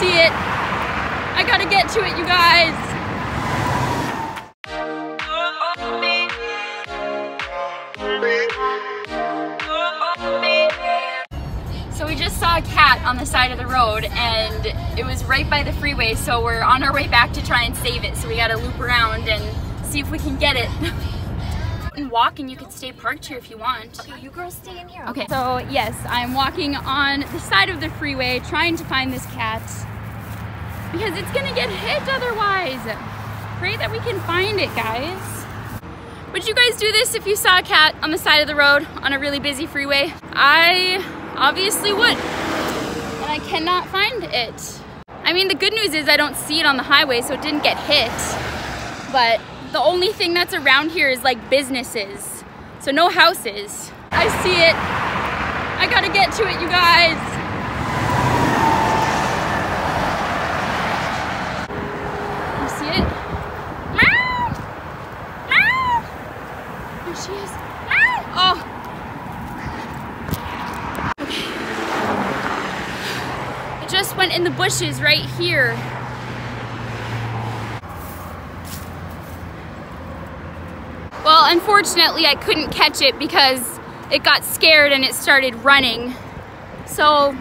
see it. I gotta get to it, you guys. So we just saw a cat on the side of the road and it was right by the freeway so we're on our way back to try and save it so we gotta loop around and see if we can get it. and walk and you can stay parked here if you want. Okay, you girls stay in here. Okay, so yes, I'm walking on the side of the freeway trying to find this cat because it's gonna get hit otherwise. Pray that we can find it, guys. Would you guys do this if you saw a cat on the side of the road on a really busy freeway? I obviously would. And I cannot find it. I mean, the good news is I don't see it on the highway, so it didn't get hit. But the only thing that's around here is like businesses. So no houses. I see it. I gotta get to it, you guys. You see it? Meow! Meow! There she is. Meow! Oh. Okay. It just went in the bushes right here. Well, unfortunately, I couldn't catch it because it got scared and it started running. So,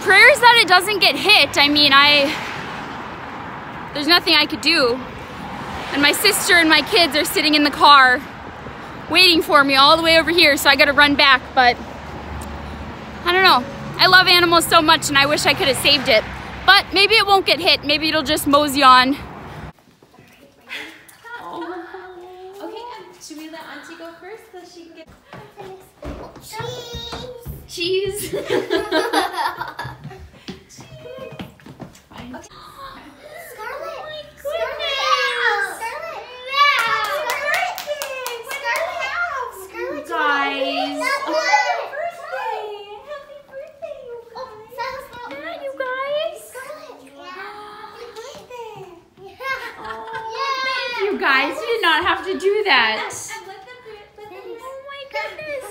prayers that it doesn't get hit. I mean, I, there's nothing I could do. And my sister and my kids are sitting in the car waiting for me all the way over here, so I gotta run back, but I don't know. I love animals so much and I wish I could have saved it. But maybe it won't get hit. Maybe it'll just mosey on. Okay, um, should we let Auntie go first so she can get. Cheese. Cheese. Scarlett! Scarlett! Guys. Happy birthday! Oh, you guys. Oh, thank you guys. You did not have to do that. Oh my goodness.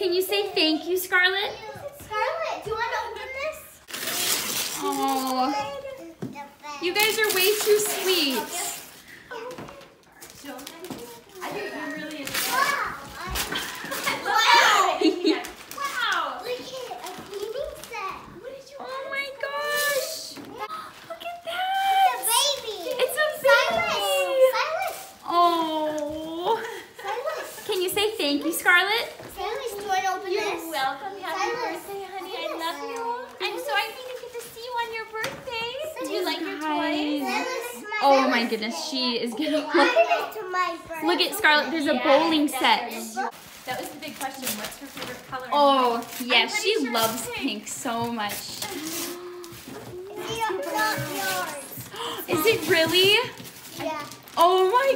Can you say thank you, Scarlett? Scarlet, do you want to open this? Oh, you guys are way too sweet. I you really Wow. Wow! Look at a cleaning set. What did you Oh my gosh. Look at that. a baby. It's a baby. Silas. Oh. Silas. Can you say thank you, Scarlett? You're this? welcome. Happy Silas. birthday, honey. I love you. I'm so I didn't get to see you on your birthday. Do you like your toys? Oh my goodness, she is gonna Look at my look at Scarlett. There's a bowling set. That was the big question. What's her favorite color? Oh yeah, she sure loves it's pink so much. It's not yours. Is it really?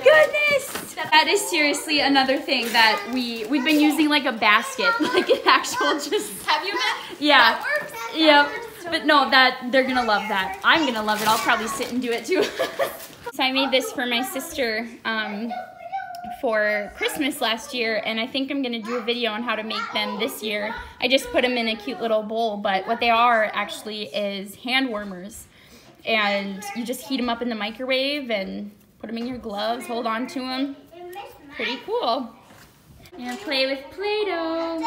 Goodness! That is seriously another thing that we we've been using like a basket, like an actual just Have you met? yeah. That works. Yep. But no, that they're gonna love that. I'm gonna love it. I'll probably sit and do it too. so I made this for my sister um, for Christmas last year, and I think I'm gonna do a video on how to make them this year. I just put them in a cute little bowl, but what they are actually is hand warmers, and you just heat them up in the microwave and put them in your gloves. Hold on to them. Pretty cool. And play with Play-Doh.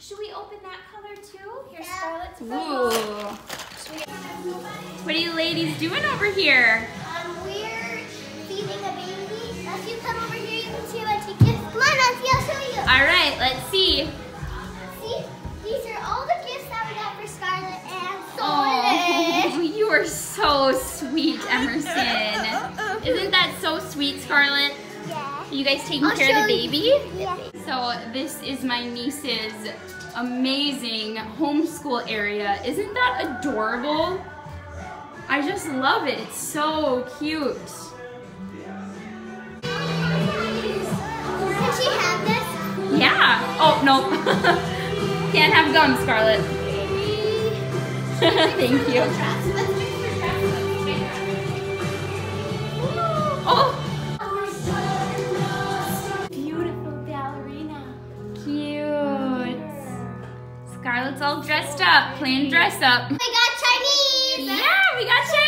Should we open that color too? Here's Scarlett's Ooh. What are you ladies doing over here? Um, we're feeding a baby. If you come over here, you can see what she gifts. Come on, Auntie, I'll show you. All right, let's see. See, these are all the gifts that we got for Scarlett and Oh, you are so sweet, Emerson. Isn't that so sweet, Scarlett? Yeah. Are you guys taking I'll care of the baby? Yeah. So this is my niece's amazing homeschool area. Isn't that adorable? I just love it. It's so cute. Can she have this? Yeah. Oh, no. Can't have gum, Scarlett. Thank you. Dress up. We got Chinese. Yeah, we got Chinese.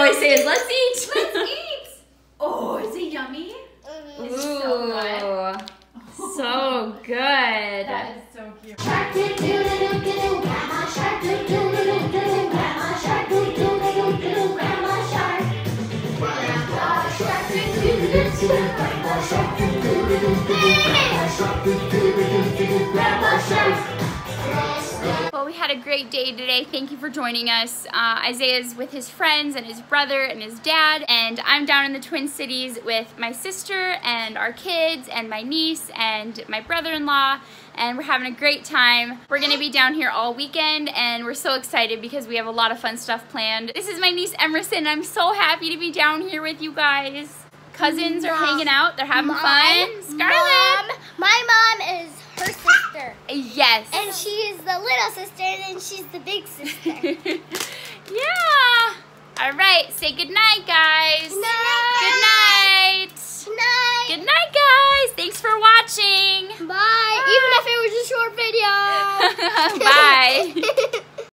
Always say is let's eat. Let's eat. Oh, is it yummy? Ooh, so so good. That is so cute. Shark doo doo doo doo doo, grandma shark doo doo doo doo doo, grandma shark doo doo doo doo doo, grandma shark. Grandpa shark doo doo doo doo, grandma shark doo doo doo doo had a great day today. Thank you for joining us. Uh, Isaiah's with his friends and his brother and his dad, and I'm down in the Twin Cities with my sister and our kids and my niece and my brother-in-law, and we're having a great time. We're gonna be down here all weekend, and we're so excited because we have a lot of fun stuff planned. This is my niece Emerson. I'm so happy to be down here with you guys. Cousins are hanging out. They're having fun. Scarlett. Mom, my mom is sister, Yes. and she is the little sister, and she's the big sister. yeah. All right. Say good night, guys. Good night, Good night. Good night. Good night, guys. Thanks for watching. Bye. Even if it was a short video. Bye.